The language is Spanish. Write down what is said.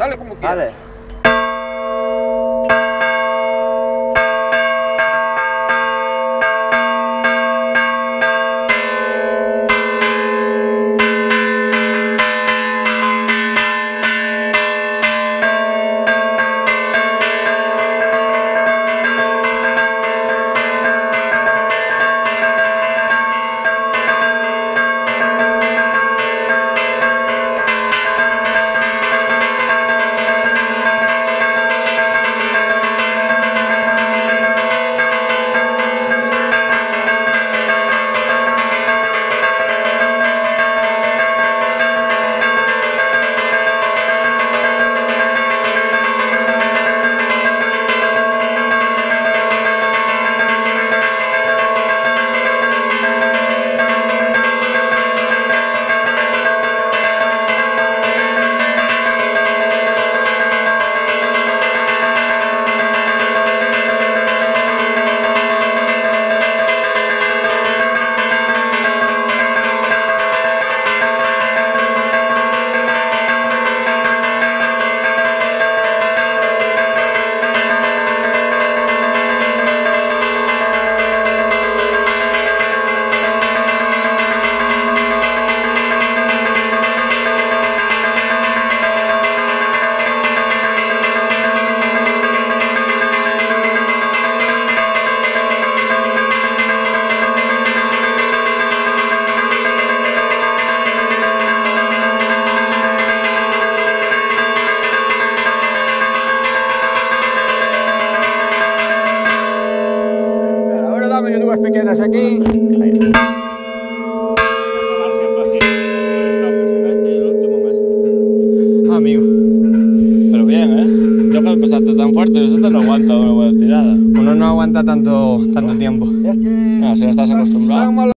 Dale como quieras. Vale. Yo dúas pequenas aquí. Ahí está. Amigo. Pero bien, ¿eh? Yo creo que pesaste tan fuerte, eso te lo aguanta una buena tirada. Uno no aguanta tanto, tanto tiempo. No, si no estás acostumbrado.